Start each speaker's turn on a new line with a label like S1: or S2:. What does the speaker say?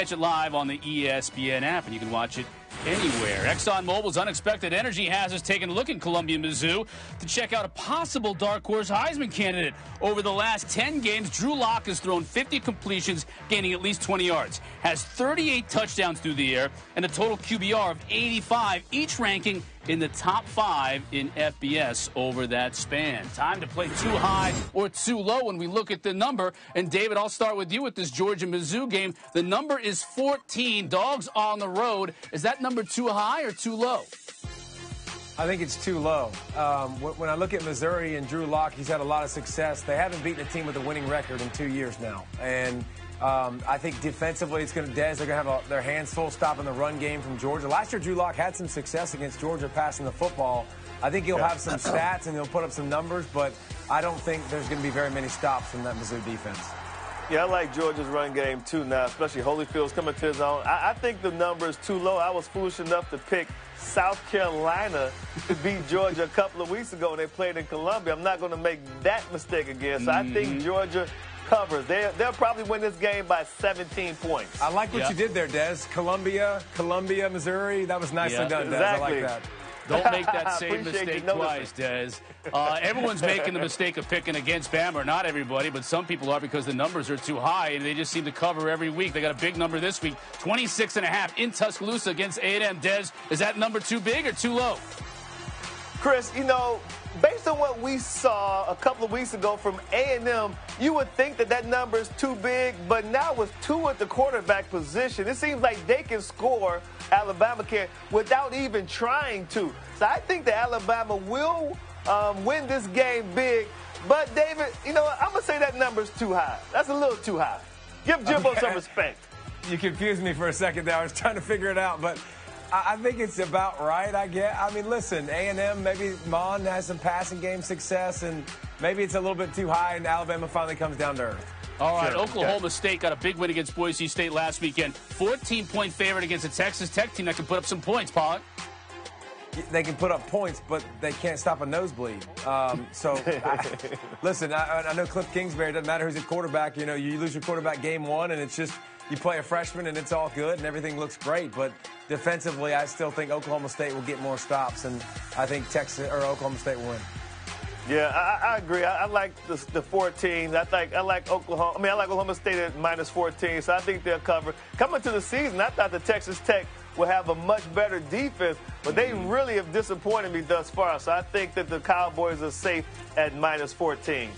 S1: Catch it live on the ESPN app, and you can watch it anywhere. ExxonMobil's unexpected energy has us taking a look in Columbia, Mizzou to check out a possible dark horse Heisman candidate. Over the last 10 games, Drew Lock has thrown 50 completions, gaining at least 20 yards, has 38 touchdowns through the air, and a total QBR of 85, each ranking in the top five in FBS over that span. Time to play too high or too low when we look at the number. And David, I'll start with you with this Georgia Mizzou game. The number is 14. Dogs on the road. Is that number too high or too low?
S2: I think it's too low. Um, when I look at Missouri and Drew Lock, he's had a lot of success. They haven't beaten a team with a winning record in two years now. And um, I think defensively, it's going to Des. They're going to have a, their hands full stopping the run game from Georgia. Last year, Drew Lock had some success against Georgia passing the football. I think he'll have some stats and he'll put up some numbers, but I don't think there's going to be very many stops from that Mizzou defense.
S3: Yeah, I like Georgia's run game too now, especially Holyfield's coming to his own. I, I, think the number is too low. I was foolish enough to pick South Carolina to beat Georgia a couple of weeks ago when they played in Columbia. I'm not going to make that mistake again. So mm-hmm. I think mm-hmm. Georgia covers. They, they'll probably win this game by 17 points.
S2: I like what yep. you did there, Des. Columbia, Columbia, Missouri. That was nicely yep. done, Des.
S3: Exactly.
S2: I like that.
S1: Don't make that same mistake twice, Des. Uh, everyone's making the mistake of picking against Bama. Or not everybody, but some people are because the numbers are too high and they just seem to cover every week. They got a big number this week, 26 and a half in Tuscaloosa against A&M. Des, is that number too big or too low?
S3: Chris, you know, based on what we saw a couple of weeks ago from A&M, you would think that that number is too big, but now with Tua at the quarterback position, it seems like they can score Alabama can without even trying to. So I think that Alabama will um, win this game big. But David, you know what? I'm gonna say that number's too high. That's a little too high. Give Jimbo okay. some respect.
S2: You confused me for a second there. I was trying to figure it out, but I think it's about right. I get. I mean, listen, A and M. Maybe Mond has some passing game success, and maybe it's a little bit too high, and Alabama finally comes down to earth.
S1: All right, sure. Oklahoma okay. State got a big win against Boise State last weekend. 14 point favorite against a Texas Tech team that can put up some points, Paul.
S2: They can put up points, but they can't stop a nosebleed. Um, so, I, listen, I, I, know Cliff Kingsbury. Doesn't matter who's at quarterback. You know, you lose your quarterback game one, and it's just you play a freshman, and it's all good, and everything looks great. But defensively, I still think Oklahoma State will get more stops, and I think Texas or Oklahoma State will win.
S3: Yeah, I, I agree. I, I like the, the 14. I think I like Oklahoma. I mean, I like Oklahoma State at minus 14, so I think they'll cover. Coming to the season, I thought the Texas Tech will have a much better defense, but they mm-hmm. really have disappointed me thus far. So I think that the Cowboys are safe at minus 14.